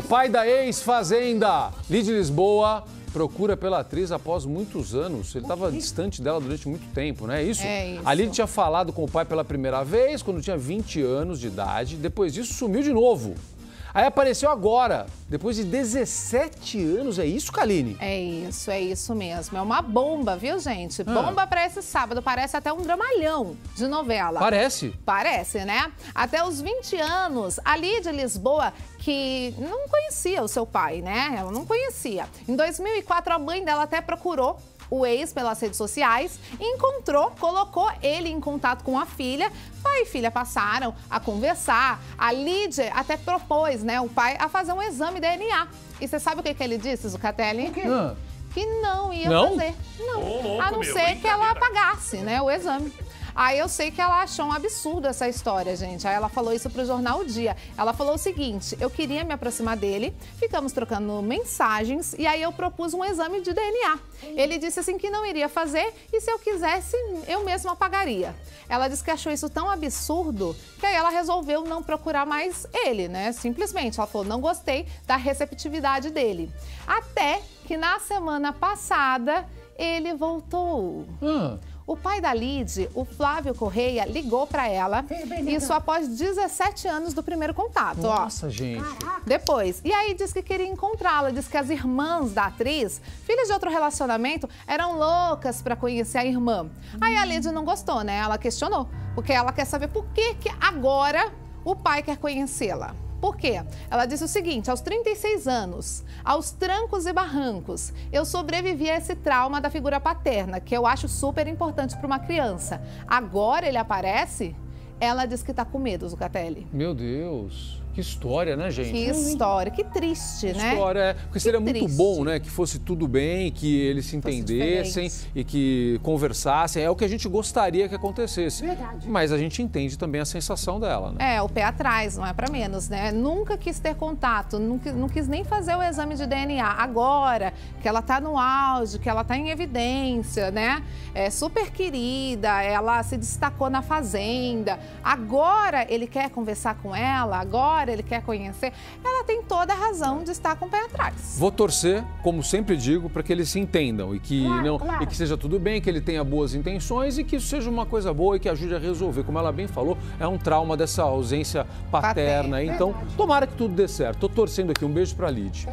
O pai da ex-fazenda, Lid Lisboa, procura pela atriz após muitos anos. Ele estava distante dela durante muito tempo, não é isso? É isso. A Lid tinha falado com o pai pela primeira vez, quando tinha 20 anos de idade. Depois disso, sumiu de novo. Aí apareceu agora, depois de 17 anos. É isso, Kaline? É isso, é isso mesmo. É uma bomba, viu, gente? Ah. Bomba pra esse sábado. Parece até um dramalhão de novela. Parece. Parece, né? Até os 20 anos, a Lídia Lisboa, que não conhecia o seu pai, né? Ela não conhecia. Em 2004, a mãe dela até procurou o ex pelas redes sociais, encontrou, colocou ele em contato com a filha. Pai e filha passaram a conversar. A Lídia até propôs, né, o pai a fazer um exame DNA. E você sabe o que, que ele disse, Zucatelli? Ah, que não ia Não? fazer. Não. Ô, louco, a não meu, ser que ela pagasse, né, o exame. Aí eu sei que ela achou um absurdo essa história, gente. Aí ela falou isso pro jornal O Dia. Ela falou o seguinte: eu queria me aproximar dele, ficamos trocando mensagens e aí eu propus um exame de DNA. Ele disse assim que não iria fazer e se eu quisesse, eu mesma pagaria. Ela disse que achou isso tão absurdo que aí ela resolveu não procurar mais ele, né? Simplesmente. Ela falou: não gostei da receptividade dele. Até que na semana passada ele voltou. ah. O pai da Lid, o Flávio Correia, ligou para ela. Isso após 17 anos do primeiro contato, ó. Nossa, gente. Depois. E aí disse que queria encontrá-la. Diz que as irmãs da atriz, filhas de outro relacionamento, eram loucas para conhecer a irmã. Aí a Lid não gostou, né? Ela questionou. Porque ela quer saber por que, que agora o pai quer conhecê-la. Por quê? Ela disse o seguinte: aos 36 anos, aos trancos e barrancos, eu sobrevivi a esse trauma da figura paterna, que eu acho super importante para uma criança. Agora ele aparece, ela diz que tá com medo, Zucatelli. Meu Deus. Que história, né, gente? Que história, que triste, né? história, é. Porque seria muito triste. bom, né? Que fosse tudo bem, que eles se entendessem e que conversassem. É o que a gente gostaria que acontecesse. Verdade. Mas a gente entende também a sensação dela, né? É, o pé atrás, não é pra menos, né? Nunca quis ter contato, nunca, não quis nem fazer o exame de DNA. Agora que ela tá no auge, que ela tá em evidência, né? É super querida, ela se destacou na fazenda. Agora ele quer conversar com ela, agora ele quer conhecer. Ela tem toda a razão de estar com o pé atrás. Vou torcer, como sempre digo, para que eles se entendam e que, Claro, não, claro. e que seja tudo bem, que ele tenha boas intenções e que isso seja uma coisa boa e que ajude a resolver. Como ela bem falou, é um trauma dessa ausência paterna. Paterna. Então, tomara que tudo dê certo. Tô torcendo aqui. Um beijo para a Lid.